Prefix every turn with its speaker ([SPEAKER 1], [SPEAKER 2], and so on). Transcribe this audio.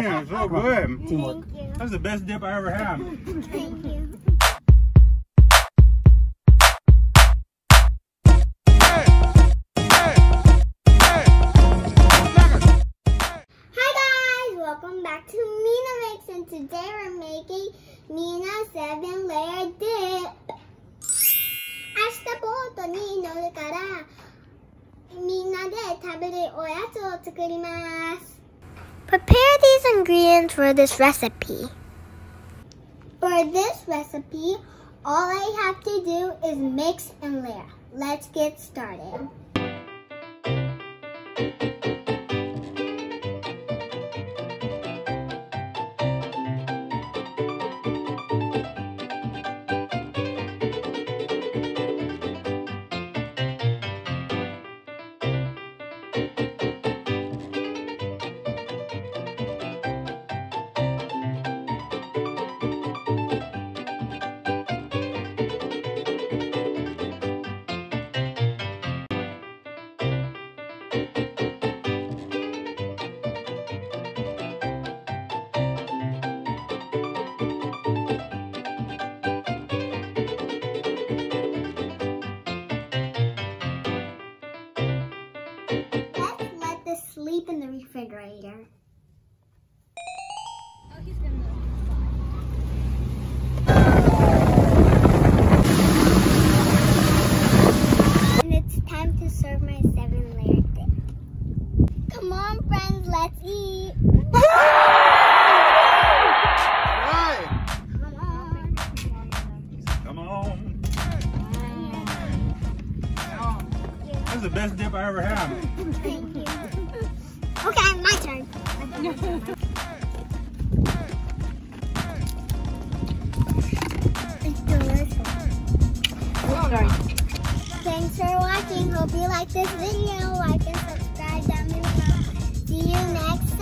[SPEAKER 1] Man, so good.
[SPEAKER 2] Teamwork.
[SPEAKER 3] Thank you.
[SPEAKER 1] That's the best dip I ever had.
[SPEAKER 3] Thank you. Hi guys, welcome back to Mina Makes and today we're making Mina 7 layer dip. 明日ボートに乗るからみんなで食べるおやつを作ります。 Prepare these ingredients for this recipe. For this recipe, all I have to do is mix and layer. Let's get started. Sleep in the refrigerator. And it's time to serve my seven layer dip. Come on, friends, let's eat.
[SPEAKER 1] Right.
[SPEAKER 3] Come on.
[SPEAKER 1] Come on. That's the best dip I ever had.
[SPEAKER 3] Thank you. Okay, my turn. It's delicious. Oh, Thanks for watching. Hope you like this video. Like and subscribe down below. See you next